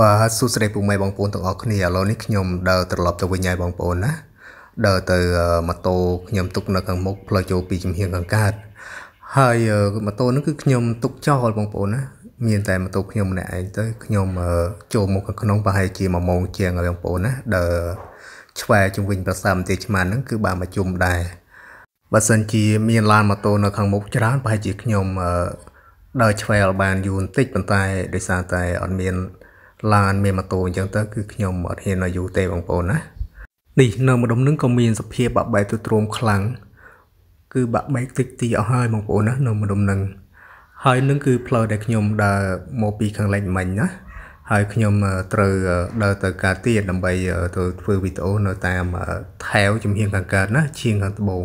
បាទសួស្តីពុកម៉ែបងប្អូនទាំងអស់គ្នាឥឡូវនេះខ្ញុំដើរត្រឡប់ទៅវិញហើយបងប្អូនណាដើរទៅម៉ូតូខ្ញុំទុកនៅខាងមុខផ្លូវចូលពីចំហៀងខាងកើតហើយម៉ូតូនោះគឺខ្ញុំទុកចោលបងប្អូនណាមានតែម៉ូតូខ្ញុំម្នាក់ឯងទៅខ្ញុំចូលមកខាងក្នុងប្រហែលជា1ម៉ោងជាងហើយបងប្អូនណាដើរឆ្វែជំវិញប្រាសាទមន្ទីរឆ្មាហ្នឹងគឺបានមកជុំដែរបើសិនជាមានឡានម៉ូតូនៅខាងមុខច្រើនប្រហែលជាខ្ញុំដើរឆ្វែលបានយូរបន្តិចប៉ុន្តែដោយសារតែអត់មាន ឡានមានម៉ូតូអញ្ចឹងទៅគឺខ្ញុំអត់ហ៊ានឲ្យយូរទេបងប្អូនណានេះនៅម្ដុំនឹងក៏មានសភាពបាក់បែកទៅទ្រាំខ្លាំងគឺបាក់បែកតិចទីអស់ហើយបងប្អូនណានៅម្ដុំនឹងហើយនឹងគឺផ្លូវដែលខ្ញុំដើរមកពីខាងលិចមិញណាហើយខ្ញុំត្រូវដើរទៅកាទៀនដើម្បីទៅធ្វើវីដេអូនៅតាមថែវជំហៀងខាងកើតណាឈៀងខាងត្បូង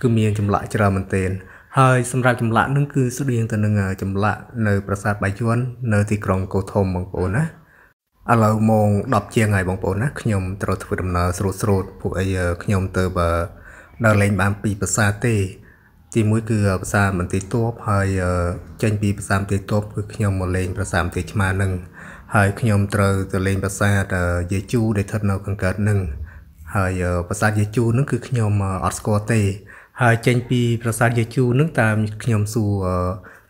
គឺមានចម្លាក់ច្រើនមែនទែនហើយសម្រាប់ចម្លាក់នឹងគឺស្តៀងទៅនឹងចម្លាក់នៅប្រាសាទបាយ័ននៅទីក្រុងកោធំបងប្អូនណា ឥឡូវម៉ោង10ជាងហើយបងប្អូនណាខ្ញុំត្រូវធ្វើដំណើរស្រួតស្រួតពួកអីខ្ញុំទៅបើដើរលេងបានពីភាសាទេ ទីមួយគឺភាសាមន្ទីរទ័ពហើយចេញពីភាសាមន្ទីរទ័ពគឺខ្ញុំមកលេងភាសាមន្ទីរឆ្មានឹងហើយខ្ញុំត្រូវទៅលេងភាសាយេជូដែលស្ថិតនៅខាងកើតនឹងហើយភាសាយេជូនឹងគឺខ្ញុំអត់ស្គាល់ទេ ហើយចេញពីប្រាសាទយេជូនឹងតាមខ្ញុំសួរ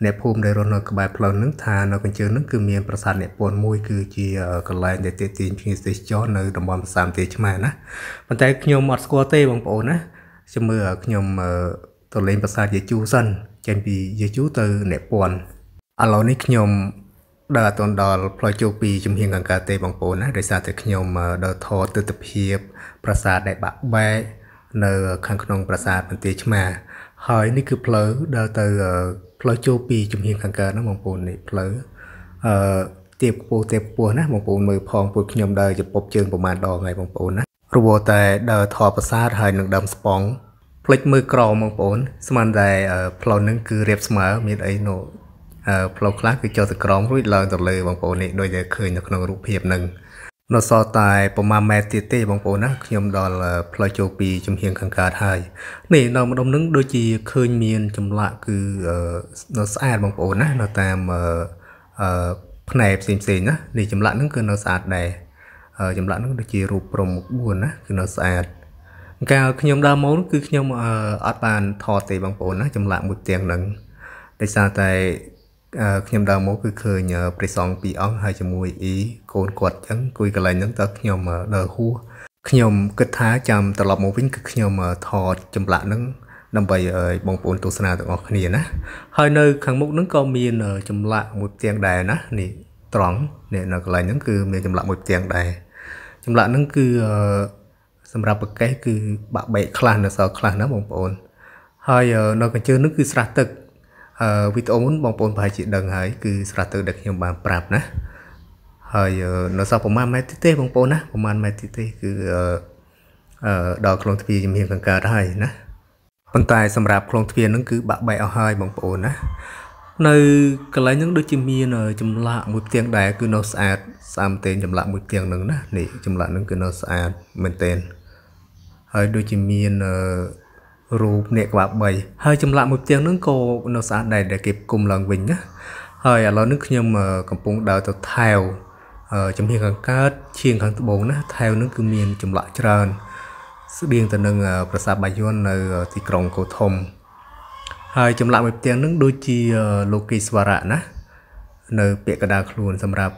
អ្នកភូមិដែលរស់នៅក្បែរផ្លូវហ្នឹងថានៅកញ្ជើហ្នឹងគឺមានប្រាសាទអ្នកពន់មួយគឺជាកន្លែងដែលទាក់ទាញភ្ញៀវទេសចរនៅតំបន់ប្រាសាទទេឆ្មាណាប៉ុន្តែខ្ញុំអត់ស្គាល់ទេបងប្អូនណាខ្ញុំមើលខ្ញុំទៅលេងប្រាសាទយេជូសិនចេញពីយេជូទៅអ្នកពន់ឥឡូវនេះខ្ញុំដើរអត់ដល់ផ្លូវចូលពីជំហៀងកង្កាទេបងប្អូនណាដោយសារតែខ្ញុំដើរថតទស្សនភាពប្រាសាទដែលបាក់បែក នៅខាងក្នុងប្រាសាទបន្ទាយឆ្មា ហើយនេះគឺផ្លូវដើរទៅផ្លូវចូលពីជំហានខាងកើតណាបងប្អូននេះផ្លូវអឺទៀបខ្ពស់ទៀបខ្ពស់ណាបងប្អូនមើលផងពួកខ្ញុំដើរចពប់ជើងប្រមាណដងហើយបងប្អូនណារវល់តែដើរថតប្រាសាទហើយនឹងដើមស្ប៉ង់ផ្លិចមើលក្របងប្អូនស្មានតែផ្លូវហ្នឹងគឺរៀបស្មើមានអីនោះផ្លូវខ្លះគឺចុះទៅក្រោមរួចឡើងទៅលើបងប្អូននេះដូចដែលឃើញនៅក្នុងរូបភាពហ្នឹង នៅសល់តែប្រមាណម៉ែត្រទៀតទេបងប្អូនណាខ្ញុំដល់ផ្លូវចូលពីចំហៀងខាងកើតហើយនេះនៅម្ដុំនឹងដូចជាឃើញមានចម្លាក់គឺនៅស្អាតបងប្អូនណានៅតាមអឺផ្នែកផ្សេងផ្សេងណានេះចម្លាក់ហ្នឹងគឺនៅស្អាតដែរចម្លាក់ហ្នឹងដូចជារូបព្រំមុខ4ណាគឺនៅស្អាតកាលខ្ញុំដើរមកគឺខ្ញុំអត់បានថតទេបងប្អូនណាចម្លាក់មួយទាំងហ្នឹងដោយសារតែ ខ្ញុំដើរមកគឺឃើញព្រះសង្ឃពីរអង្គហើយជាមួយអ៊ីកូនគាត់អញ្ចឹងគួយកន្លែងហ្នឹងតើខ្ញុំដើរហួសខ្ញុំគិតថាចាំត្រឡប់មកវិញគឺខ្ញុំថតចម្លាក់ហ្នឹងដើម្បីឲ្យបងប្អូនទស្សនាទាំងអស់គ្នាណាហើយនៅខាងមុខហ្នឹងក៏មានចម្លាក់មួយផ្ទាំងដែរណានេះត្រង់នេះនៅកន្លែងហ្នឹងគឺមានចម្លាក់មួយផ្ទាំងដែរចម្លាក់ហ្នឹងគឺសម្រាប់ប្រកេះគឺបាក់បែកខ្លះនៅសល់ខ្លះណាបងប្អូនហើយនៅកញ្ជើហ្នឹងគឺស្រះទឹកអឺ វីដេអូមុនបងប្អូនប្រហែលជាដឹងហើយគឺស្រះទៅដែលខ្ញុំបានប្រាប់ណាហើយនៅសល់ប្រហែលម៉ែត្រទេបងប្អូនណាប្រហែលម៉ែត្រទេគឺអឺដល់ខ្លងទ្វារជំនាញកង្កើតហើយណាប៉ុន្តែសម្រាប់ខ្លងទ្វារហ្នឹងគឺបាក់បែកអស់ហើយបងប្អូនណានៅកន្លែងហ្នឹងដូចជាមានចម្លាក់មួយផ្ទាំងដែរគឺនៅស្អាតស្អាតមែនទែនចម្លាក់មួយផ្ទាំងហ្នឹងណានេះចម្លាក់ហ្នឹងគឺនៅស្អាតមែនទែនហើយដូចជាមានអឺ រូបអ្នកក្បាល3ហើយចម្លាក់មួយផ្ទាំងហ្នឹងក៏នៅស្អាតដែរដែលគេគុំឡើងវិញណាហើយឥឡូវនេះខ្ញុំកំពុងដើរទៅថែវចំហៀងខាងកើតឈៀងខាងត្បូងណាថែវហ្នឹងគឺមានចម្លាក់ច្រើន ស្តៀងទៅនឹងប្រាសាទបាយ័ននៅទីក្រុងកោធំហើយចម្លាក់មួយផ្ទាំងហ្នឹងដូចជាលោកេស្វរៈណានៅពាក្យកដាខ្លួនសម្រាប់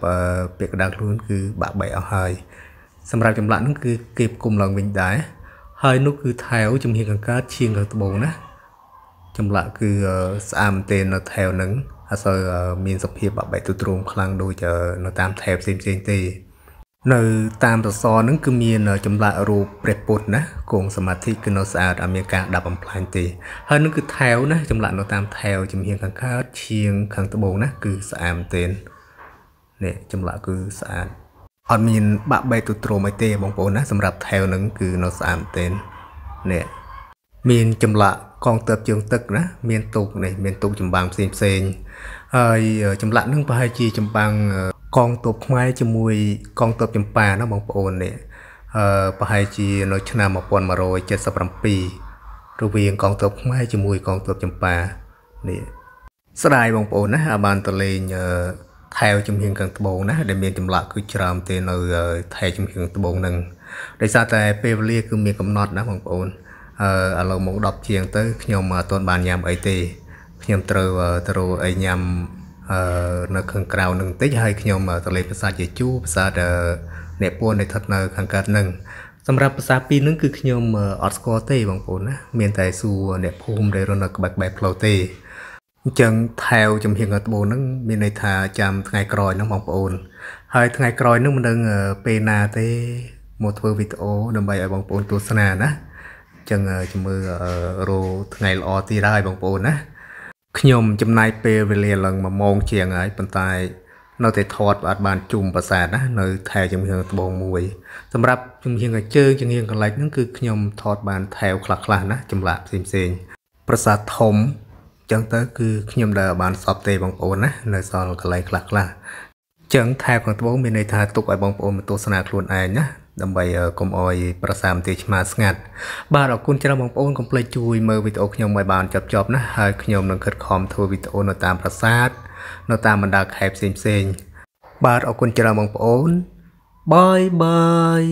ពាក្យកដាខ្លួនគឺបាក់បែកអស់ហើយសម្រាប់ចម្លាក់ហ្នឹងគឺគេគុំឡើងវិញដែរ ហើយនោះគឺថែវជំនាញកង្កើតឈៀងខាងត្បូងណាចម្លាក់គឺស្អាតមែនទែននៅថែវហ្នឹងអត់សូវមានសភាពបាក់បែកទូទ្រោមខ្លាំងដូចនៅតាមថែវផ្សេងផ្សេងទេ នៅតាមសសរហ្នឹងគឺមានចម្លាក់រូបព្រះពុទ្ធណាគង់សមាធិគឺនៅស្អាតអត់មានការដាប់បំផ្លាញទេហើយនឹងគឺថែវណាចម្លាក់នៅតាមថែវជំនាញខាងកើតឈៀងខាងត្បូងណាគឺស្អាតមែនទែននេះចម្លាក់គឺស្អាត អត់មានបាក់បែកទូទ្រោមអីទេបងប្អូនណាសម្រាប់ថែវនឹងគឺនៅស្អាតមែនទែននេះមានចម្លាក់កងទ័ពជើងទឹកណាមានទូកនេះមានទូកចម្បាំងផ្សេងផ្សេងហើយចម្លាក់នឹងប្រហែលជាចម្បាំងកងទ័ពខ្មែរជាមួយ កងទ័ពចម្ប៉ាណាបងប្អូននេះអឺប្រហែលជានៅឆ្នាំ1177រវាងកងទ័ពខ្មែរជាមួយកងទ័ពចម្ប៉ានេះស្ដាយបងប្អូនណាបានទៅលេង ថែវជំហៀងខាងត្បូងណាដែលមានចម្លាក់គឺច្រើនទេនៅថែជំហៀងត្បូងនឹងដោយសារតែពេលវេលាគឺមានកំណត់ណាបងប្អូនអឺឥឡូវមក10ជាងទៅខ្ញុំអត់ទាន់បានញ៉ាំអីទេខ្ញុំត្រូវទៅរកអីញ៉ាំអឺនៅខាងក្រៅនឹងបន្តិចហើយខ្ញុំទៅលេងប្រាសាទជាជូប្រាសាទអ្នកពួនដែលស្ថិតនៅខាងកើតនឹងសម្រាប់ភាសាពីរហ្នឹងគឺខ្ញុំអត់ស្គាល់ទេបងប្អូនណាមានតែសួរអ្នកភូមិដែលរស់នៅក្បែរក្បែរផ្លូវទេ អញ្ចឹងថែវចំហៀងត្បូងហ្នឹងមានន័យថាចាំថ្ងៃក្រោយហ្នឹងបងប្អូន ហើយថ្ងៃក្រោយហ្នឹងមិនដឹងពេលណាទេមកធ្វើវីដេអូដើម្បីឲ្យបងប្អូនទស្សនាណាអញ្ចឹងជំរឿរោថ្ងៃល្អទៀតហើយបងប្អូនណាខ្ញុំចំណាយពេលវេលាឡើង1ម៉ោងជាងហើយប៉ុន្តែនៅតែថតអត់បានជុំប្រាសាទណានៅថែជំនឿត្បូងមួយសម្រាប់ជំនឿកជើងជំនឿកន្លែងហ្នឹងគឺខ្ញុំថតបានថែវខ្លះខ្លះណាចម្លាក់ផ្សេងផ្សេងប្រាសាទធំ ចឹងទៅគឺខ្ញុំដែលបានសពទេបងប្អូនណានៅសល់កន្លែងខ្លះខ្លះចឹងថែវខាងត្បូងមានន័យថាទុកឲ្យបងប្អូនមកទស្សនាខ្លួនឯងណាដើម្បីកុំអោយប្រសាមទីឆ្មាស្ងាត់បាទអរគុណច្រើនបងប្អូនកុំភ្លេចជួយមើលវីដេអូខ្ញុំឲ្យបានចប់ចប់ណាហើយខ្ញុំនឹងខិតខំធ្វើវីដេអូនៅតាមប្រាសាទនៅតាមបណ្ដាខេត្តផ្សេងផ្សេងបាទអរគុណច្រើនបងប្អូនបាយបាយ